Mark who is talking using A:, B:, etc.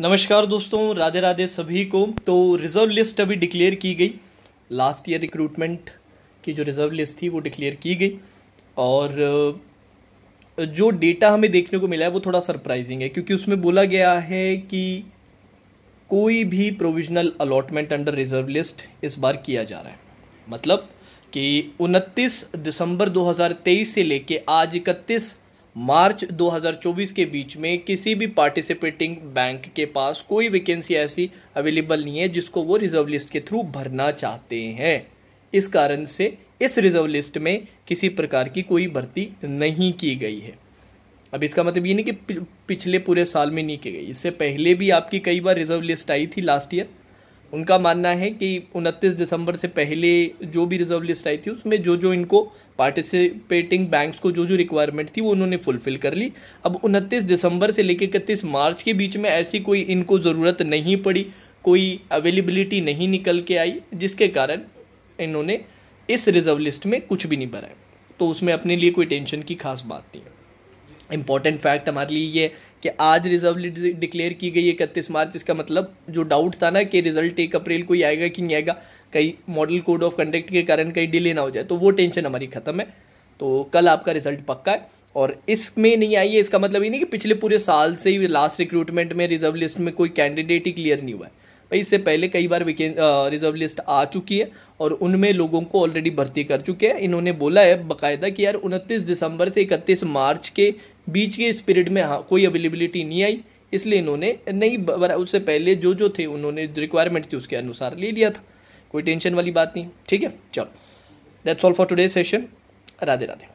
A: नमस्कार दोस्तों, राधे राधे सभी को। तो रिज़र्व लिस्ट अभी डिक्लेयर की गई। लास्ट ईयर रिक्रूटमेंट की जो रिज़र्व लिस्ट थी, वो डिक्लेयर की गई। और जो डेटा हमें देखने को मिला है, वो थोड़ा सरप्राइजिंग है, क्योंकि उसमें बोला गया है कि कोई भी provisional allotment under reserve list इस बार किया जा रहा है। मतलब कि 29 दिसंबर 2023 से लेके आज इकतीस मार्च 2024 के बीच में किसी भी पार्टिसिपेटिंग बैंक के पास कोई वैकेंसी ऐसी अवेलेबल नहीं है जिसको वो रिज़र्व लिस्ट के थ्रू भरना चाहते हैं। इस कारण से इस रिज़र्व लिस्ट में किसी प्रकार की कोई भर्ती नहीं की गई है। अब इसका मतलब ये नहीं कि पिछले पूरे साल में नहीं की गई। इससे पहले भी आपकी कई बार रिज़र्व लिस्ट आई थी लास्ट ईयर उनका मानना है कि उनतीस दिसंबर से पहले जो भी रिज़र्व लिस्ट आई थी, उसमें जो जो इनको पार्टिसिपेटिंग बैंक्स को जो जो रिक्वायरमेंट थी, वो उन्होंने फुलफिल कर ली। अब उनतीस दिसंबर से लेकर इकतीस मार्च के बीच में ऐसी कोई इनको ज़रूरत नहीं पड़ी, कोई अवेलेबिलिटी नहीं निकल के आई, जिसके कारण इन्होंने इस रिज़र्व लिस्ट में कुछ भी नहीं भरा तो उसमें अपने लिए कोई टेंशन की खास बात नहीं है। इंपॉर्टेंट फैक्ट हमारे लिए ये कि आज रिज़र्व डिक्लेयर की गई है इकतीस मार्च, इसका मतलब जो डाउट था ना कि रिज़ल्ट एक अप्रैल को ही आएगा कि नहीं आएगा कहीं मॉडल कोड ऑफ़ कंडक्ट के कारण कहीं डिले ना हो जाए तो वो टेंशन हमारी खत्म है। तो कल आपका रिज़ल्ट पक्का है और इसमें नहीं आई है, इसका मतलब ये नहीं कि पिछले पूरे साल से ही लास्ट रिक्रूटमेंट में रिज़र्व लिस्ट में कोई कैंडिडेट ही क्लियर नहीं हुआ है। भाई, इससे पहले कई बार रिज़र्व लिस्ट आ चुकी है और उनमें लोगों को ऑलरेडी भर्ती कर चुके हैं। इन्होंने बोला है बाकायदा कि यार उनतीस दिसंबर से इकतीस मार्च के बीच के इस पीरियड में हाँ कोई अवेलेबिलिटी नहीं आई, इसलिए इन्होंने नहीं उससे पहले जो जो थे, उन्होंने रिक्वायरमेंट थी, उसके अनुसार ले लिया था। कोई टेंशन वाली बात नहीं, ठीक है? चलो that's all for today session Radhe Radhe